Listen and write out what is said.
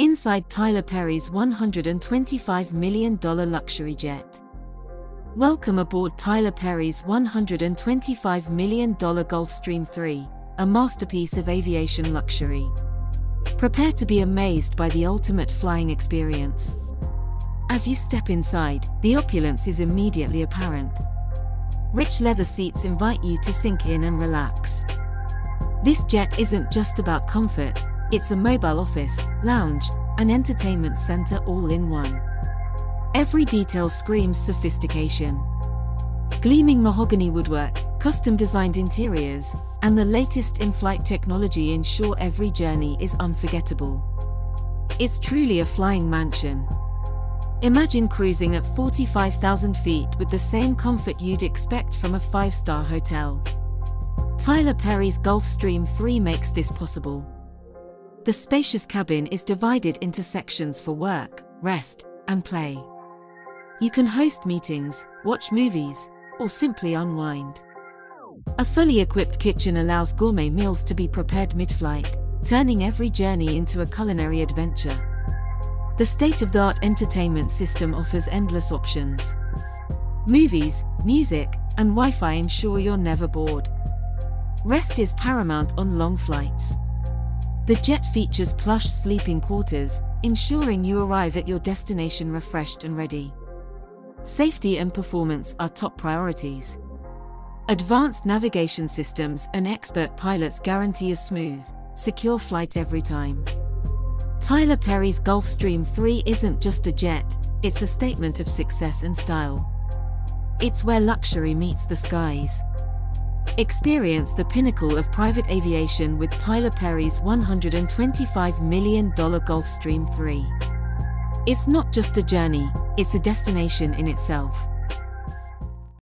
inside Tyler Perry's $125 million luxury jet. Welcome aboard Tyler Perry's $125 million Gulfstream 3, a masterpiece of aviation luxury. Prepare to be amazed by the ultimate flying experience. As you step inside, the opulence is immediately apparent. Rich leather seats invite you to sink in and relax. This jet isn't just about comfort, it's a mobile office, lounge, and entertainment center all in one. Every detail screams sophistication. Gleaming mahogany woodwork, custom designed interiors, and the latest in flight technology ensure every journey is unforgettable. It's truly a flying mansion. Imagine cruising at 45,000 feet with the same comfort you'd expect from a five star hotel. Tyler Perry's Gulfstream 3 makes this possible. The spacious cabin is divided into sections for work, rest, and play. You can host meetings, watch movies, or simply unwind. A fully equipped kitchen allows gourmet meals to be prepared mid-flight, turning every journey into a culinary adventure. The state-of-the-art entertainment system offers endless options. Movies, music, and Wi-Fi ensure you're never bored. Rest is paramount on long flights. The jet features plush sleeping quarters, ensuring you arrive at your destination refreshed and ready. Safety and performance are top priorities. Advanced navigation systems and expert pilots guarantee a smooth, secure flight every time. Tyler Perry's Gulfstream 3 isn't just a jet, it's a statement of success and style. It's where luxury meets the skies. Experience the pinnacle of private aviation with Tyler Perry's $125 million Gulfstream 3. It's not just a journey, it's a destination in itself.